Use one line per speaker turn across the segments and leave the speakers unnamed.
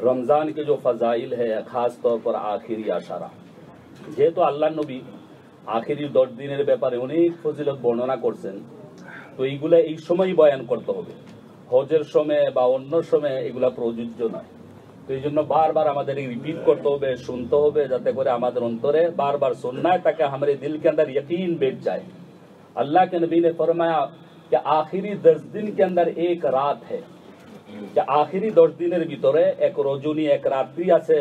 रमज़ान के जो फ़जाइल है ख़ास तौर पर आखिरी আশারা যেহেতু আল্লাহ নবী আখেরি দশ দিনের ব্যাপারে অনেক ফজিলত বর্ণনা করছেন তো এইগুলা এই সময়ই বয়ান করতে হবে হজের সময় বা অন্য সময় এগুলা প্রযোজ্য নয় তো এই জন্য বারবার আমাদের রিপিট করতে হবে শুনতে হবে যাতে করে আমাদের অন্তরে বারবার सुनना है ताकि हमारे दिल के अंदर यकीन बैठ जाए अल्लाह के नबी ने फरमाया कि आखिरी दस दिन के अंदर एक रात है যে আখেরি দশ দিনের ভিতরে এক রজনী, এক রাত্রি আছে।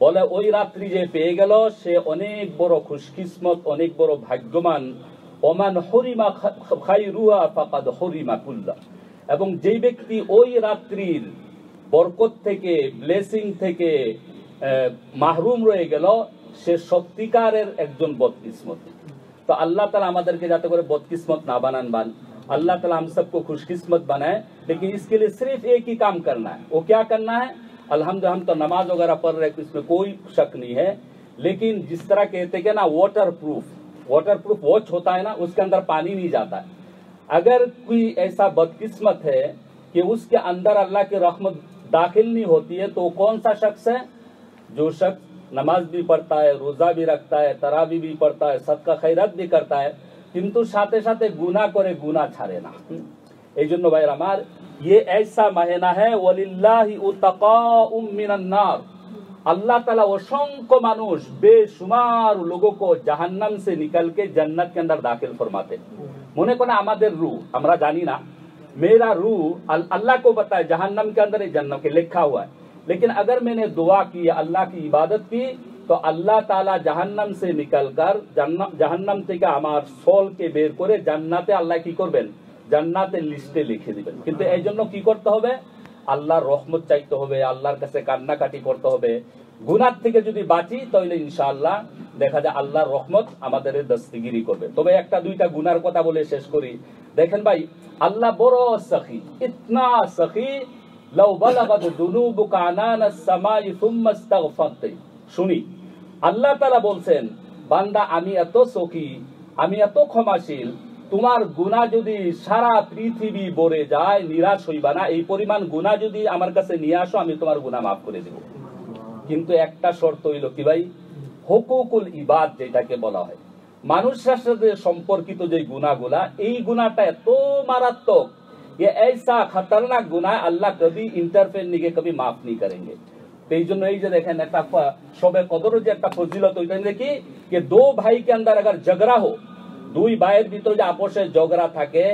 বলে ওই রাত্রি যে পেয়ে গেল, সে অনেক বড় খুশকিসমত, অনেক বড় ভাগ্যমান অমান হরিমা খাই রুয়া ফাকাদ হরিমা কুল্লা। এবং যেই ব্যক্তি ওই রাত্রির বরকত থেকে, ব্লেসিং থেকে মাহরুম রয়ে গেল, সে সত্যিকারের একজন বদকিসমত। তো আল্লাহ তালা আমাদেরকে যাতে করে বদকিসমত না বানান अल्लाह ताला हम सबको खुशकिस्मत बनाए, लेकिन इसके लिए सिर्फ़ एक ही काम करना है। वो क्या करना है? अल्हम्दुलिल्लाह, हम तो नमाज़ वगैरह पढ़ रहे हैं इसमें कोई शक नहीं है। लेकिन जिस तरह कहते हैं ना waterproof waterproof watch होता है ना, उसके अंदर पानी नहीं जाता है। अगर कोई ऐसा बदकिस्मत है कि उसके अंदर अल्लाह की रहमत दाखिल नहीं होती है तो कौन सा शख्स है? जो शख्स नमाज़ भी पढ़ता है, रोजा भी रखता है, तरावी भी पढ़ता है सबका खैरत भी करता है কিন্তু সাথে সাথে গুনাহ করে গুনাহ ছাড়ে না এই জন্য ভাইয়ের আমার ये ऐसा महीना है वलिल्लाहि उतकाउम मिनन नार अल्लाह ताला असंख्य मानुष बेशुमार लोगों को जहन्नम से निकल के जन्नत के अंदर दाखिल फरमाते মনে করে আমাদের রু আমরা জানি না मेरा रूह अल- अल्लाह को पता है जहन्नम के अंदर ये जन्नम के लिखा हुआ है लेकिन अगर मैंने दुआ की अल्लाह की इबादत की তো আল্লাহ তালা জাহান্নাম সে নিকাল কর জাহান্নাম থেকে আমার সলকে বের করে জান্নাতে আল্লাহ কি করবেন? জান্নাতের লিস্টে লিখে দিবেন। কিন্তু হ্যাঁ। এই জন্য কি করতে হবে? আল্লাহর রহমত চাইতে হবে আল্লাহর কাছে কান্নাকাটি করতে হবে। গুনার থেকে যদি বাঁচি তাহলে ইনশাআল্লাহ দেখা যায় আল্লাহর রহমত আমাদের দস্তিগিরি করবে। তবে একটা দুইটা গুনার কথা বলে শেষ করি। দেখেন ভাই আল্লাহ বড় সখী ইতনা সখী লাউ বালাগাত দুনুবু কানানা সামাই সুম্মা ইস্তাগফারতি শুনি আল্লাহ তাআলা বলছেন বান্দা আমি এত সখী আমি এত ক্ষমাশীল তোমার গুনাহ যদি সারা পৃথিবী ভরে যায় নিরাশ হইবা না এই পরিমাণ গুনাহ যদি আমার কাছে নিয়ে আসো আমি তোমার গুনাহ মাফ করে দেব কিন্তু একটা শর্ত হইল কি ভাই হুকুকুল ইবাদ যেটাকে বলা হয় মানুষের সাথে সম্পর্কিত যে গুনাহগুলা এই গুনাহটা এত মারাত্মক ये ऐसा खतरनाक गुनाह है अल्लाह कभी इंटरफेयर नहीं के कभी माफ नहीं करेंगे তো এই জন্য এই যে দেখেন একটা ফ- সবে কদরের যে একটা ফজিলত ওইটা দেখি যে দো ভাই কে আন্দার আগার ঝগড়া হো দুই ভাইয়ের ভিতরে যে আপোষে ঝগড়া থাকে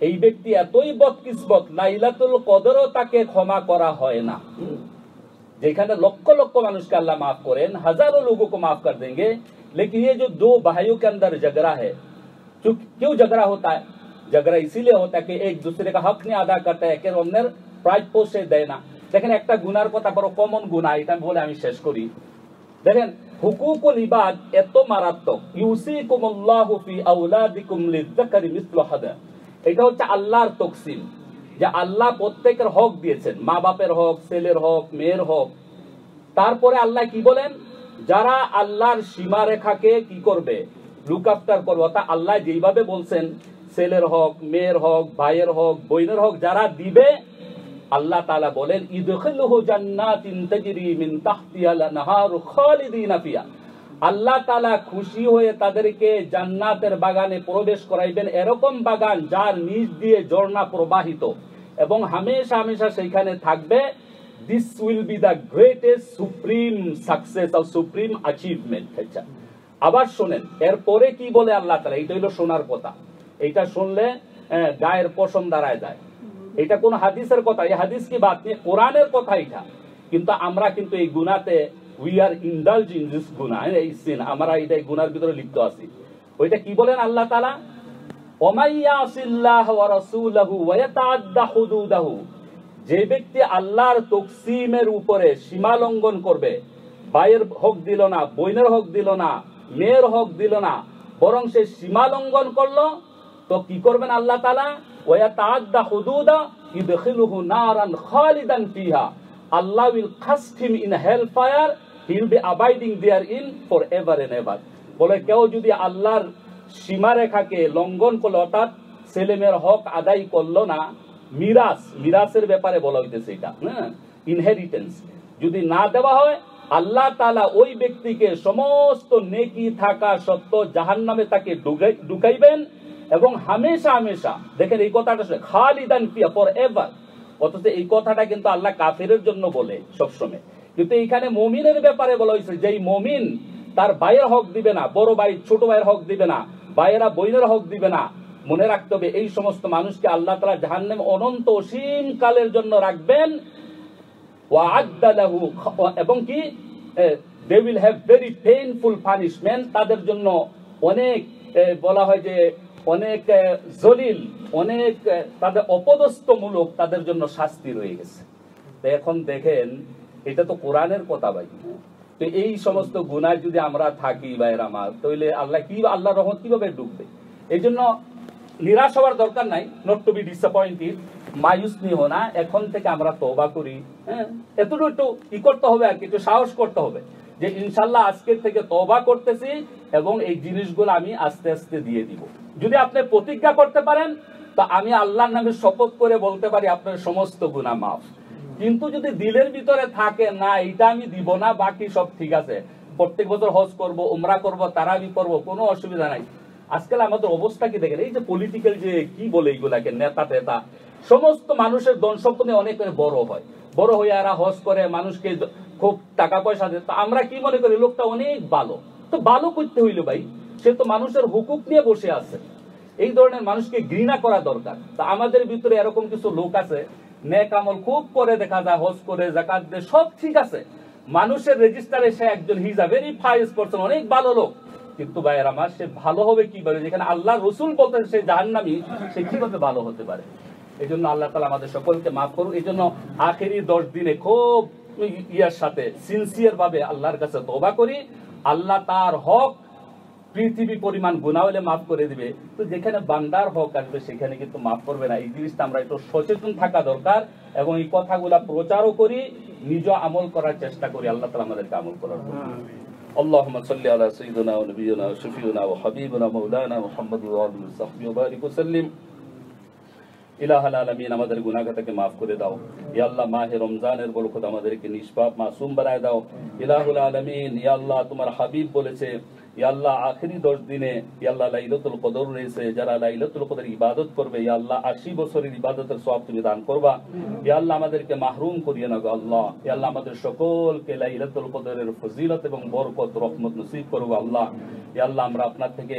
এই ব্যক্তি এতই বদকিসমত লাইলাতুল কদরও তাকে ক্ষমা করা হয় না যেখানে লক্ষ লক্ষ মানুষ का अल्लाह माफ करें हजारों लोगों को माफ कर देंगे लेकिन ये जो दो भाइयों के अंदर झगड़ा है क्यों क्यों झगड़ा होता है झगड़ा इसीलिए होता है कि एक दूसरे का हक नहीं अदा करता है একের অন্যের প্রায় পোষে দেয় না দেখেন একটা গুনার কথা বড় কমন গুনাহ এটা বলে আমি শেষ করি। দেখেন হুকুকুল ইবাদ এত মারাত্মক। ইউসিকুমুল্লাহু ফি আওলাদিকুম লিযাকারি মিসলু হাদা। এটা হচ্ছে আল্লাহর তকসিম, যে আল্লাহ প্রত্যেকের হক দিয়েছেন। মা বাপের হক, ছেলের হক, মেয়ের হক। তারপরে আল্লাহ কি বলেন? যারা আল্লাহর সীমা রেখাকে কি করবে? লুক আফটার করবে। অর্থাৎ আল্লাহ যেইভাবে বলছেন, ছেলের হক, মেয়ের হক, ভাইয়ের হক, বোনের হক, যারা দিবে আল্লাহ তালা বলেন ইদখিলহু জান্নাতিন তাজরি মিন তাহতিহাল আনহার খালিদিনা ফিহা। আল্লাহ তাআলা খুশি হয়ে তাদেরকে জান্নাতের বাগানে প্রবেশ করাইবেন এরকম বাগান যার নিচ দিয়ে ঝর্ণা প্রবাহিত। এবং হামেশা হামেশা সেইখানে থাকবে। This will be the greatest supreme success of supreme achievement আচ্ছা। আবার শোনেন এরপরে কি বলে আল্লাহ তালা এটা হলো শোনার কথা। এটা শুনলে আহ, গায়ের পশম দাঁড়ায় যায়। এটা কোন হাদিসের কথা, এই হাদিস কি বাত নেই কোরআনের কথা এটা। কিন্তু আমরা কিন্তু এই গুনাতে we are indulge in this গুনাহ এই সিন আমরা এটা এই গুনার ভিতরে লিপ্ত আছি। ওইটা কি বলেন আল্লাহ হুদুদাহু। যে ব্যক্তি আল্লাহর তকসিমের উপরে সীমা লঙ্ঘন করবে, ভাইয়ের হক দিল না, বোনের হক দিল না, মেয়ের হক দিল না, বরং সে সীমা লঙ্ঘন করল, তো কি করবেন আল্লাহ তাআলা? নারান খালিদান ফিহা আল্লাহ will cast him in hell fire he will be abiding there in forever and ever বলে কেউ যদি আল্লাহর সীমারেখাকে লঙ্ঘন করল, অর্থাৎ ছেলে মেয়ের হক আদায় করল না, মিরাস, মিরাসের ব্যাপারে বলা হইতেছে এটা হ্যাঁ? ইনহেরিটেন্স যদি না দেওয়া হয়, আল্লাহ তালা ওই ব্যক্তিকে সমস্ত নেকি থাকা সত্ত্বেও জাহান নামে তাকে ঢুকাই- ঢুকাইবেন এবং হামেশা হামেশা, দেখেন এই কথাটা শুনে, খালিদান ফিয়া ফর এভার অথচ এই কথাটা কিন্তু আল্লাহ কাফেরের জন্য বলে সবসময়। কিন্তু এইখানে মমিনের ব্যাপারে বলা হয়েছে, যেই মমিন তার ভাইয়ের হক দিবে না, বড় ভাই ছোট ভাইয়ের হক দিবে না, ভাইয়েরা বইনের হক দিবে না, মনে রাখতে হবে এই সমস্ত মানুষকে আল্লাহ তালা জাহান্নামে অনন্ত অসীম কালের জন্য রাখবেন। এবং কি? They will have very painful punishment তাদের জন্য অনেক বলা হয় যে অনেক জলিল, অনেক তাদের অপদস্থমূলক তাদের জন্য শাস্তি রয়ে গেছে। এখন দেখেন, এটা তো কোরআনের কথা ভাই। তো এই সমস্ত গুনায় যদি আমরা থাকি বা এর আমার, তাহলে আল্লাহ কি, আল্লাহ রহমত কীভাবে ডুববে? এই জন্য নিরাশ হওয়ার দরকার নাই নট টু বি ডিসঅ্যাপয়েন্টেড মায়ুস নিও না, এখন থেকে আমরা তওবা করি হ্যাঁ? এতটুকু একটু ই করতে হবে আর কি, একটু সাহস করতে হবে। যে ইনশাল্লাহ আজকের থেকে তওবা করতেছি এবং এই জিনিসগুলো আমি আস্তে আস্তে দিয়ে দিব। যদি আপনি প্রতিজ্ঞা করতে পারেন, তো আমি আল্লাহর নামে শপথ করে বলতে পারি, আপনার সমস্ত গুনাহ মাফ। কিন্তু যদি দিলের ভিতরে থাকে, না এটা আমি দিব না, বাকি সব ঠিক আছে। প্রত্যেক বছর হজ করব, উমরা করব, তারাবি করব, কোনো অসুবিধা নাই। আজকাল আমাদের অবস্থা কি দেখেন? এই যে পলিটিক্যাল যে কি বলে এইগুলাকে নেতা টেতা সমস্ত মানুষের ধন সম্পদে অনেক বড় হয়। বড় হয়ে এরা হজ করে, মানুষকে খুব টাকা পয়সা দেয়। আমরা কি মনে করি, লোকটা অনেক ভালো। তো ভালো করতে হইল ভাই। সে তো মানুষের হুকুক নিয়ে বসে আছে। এই ধরনের মানুষকে ঘৃণা করা দরকার। তা আমাদের ভিতরে এরকম কিছু লোক আছে, নেক আমল খুব করে দেখা যায়, হজ করে, জাকাত দেয়, সব ঠিক আছে। মানুষের রেজিস্টারে সে একজন হিজ ভেরি ফাইস পারসন অনেক ভালো লোক। কিন্তু ভাইয়ের আমার, সে ভালো হবে কীভাবে যেখানে আল্লাহ রসুল বলতেন, সে জাহান্নামি, সে কীভাবে ভালো হতে পারে? এই জন্য আল্লাহ তালা আমাদের সকলকে মাফ করুন এই জন্য আখেরি দশ দিনে খুব ইয়ার সাথে সিনসিয়ার ভাবে আল্লাহর কাছে তোবা করি আল্লাহ তার হক পৃথিবী পরিমাণ গুণা হলে মাফ করে দিবে তো যেখানে বান্দার হক আসবে সেখানে কিন্তু মাফ করবে না এই জিনিসটা আমরা একটু সচেতন থাকা দরকার এবং এই কথাগুলা প্রচারও করি নিজ আমল করার চেষ্টা করি আল্লাহ তালা আমাদেরকে আমল করার জন্য। اللهم صل على سيدنا ونبينا وشفيعنا وحبيبنا مولانا محمد وآله وصحبه وبارك وسلم ইলাহাল আলামিন আমাদের গুনাহগাতাকে মাফ করে দাও ইয়া আল্লাহ মাহে রমজানের বরকত আমাদেরকে নিষ্পাপ মাসুম বানায় দাও ইলাহুল আলামিন ইয়া আল্লাহ তোমার হাবিব বলেছে ইয়া আল্লাহ আখেরি দশ দিনে ইয়া আল্লাহ লাইলাতুল কদর রয়েছে, যারা লাইলাতুল কদর ইবাদত করবে আল্লাহ আশি বছরের ইবাদতের সওয়াব তুমি দান করবা। ইয়া আল্লাহ আমাদেরকে মাহরুম করিয়ে নাগো আল্লাহ। ইয়া আল্লাহ আমাদের সকলকে লাইলাতুল কদরের ফজিলত এবং বরকত, রহমত নসিব করব আল্লাহ। ইয়া আল্লাহ আমরা আপনার থেকে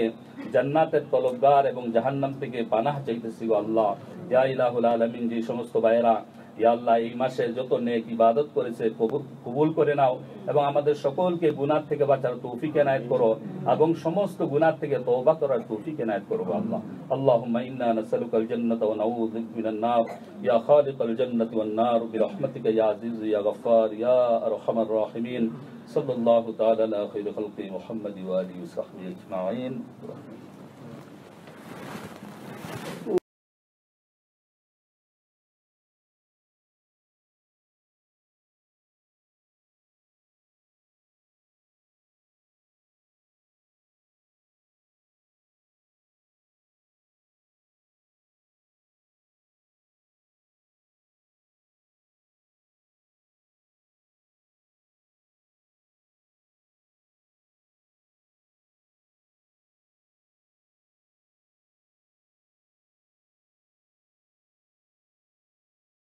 জান্নাতের তলবগার এবং জাহান্নাম থেকে পানাহ চাইতেছি গো আল্লাহ। ইয়া ইলাহুল আলামিন, যে সমস্ত ভাইয়েরা ইয়া আল্লাহ এই মাসে যত নেক ইবাদত করেছে, কবুল কবুল করে নাও এবং আমাদের সকলকে গুনার থেকে বাঁচার তৌফিক এনায়েত করো এবং সমস্ত গুনার থেকে তওবা করার তৌফিক এনায়েত করো আল্লাহ। আল্লাহুম্মা ইন্না নাসআলুকাল জান্নাতা ওয়া নাউযু বিকা মিনান নার। ইয়া খালিকাল জান্নাতি ওয়ান নার। বিরহমাতিকা ইয়া আজিজ, ইয়া গফফার, ইয়া আরহামার রাহিমিন। সাল্লাল্লাহু তাআলা আলা খাইরি খালকি মুহাম্মাদি ওয়া আলিহি ওয়া সাহবিহি আজমাইন।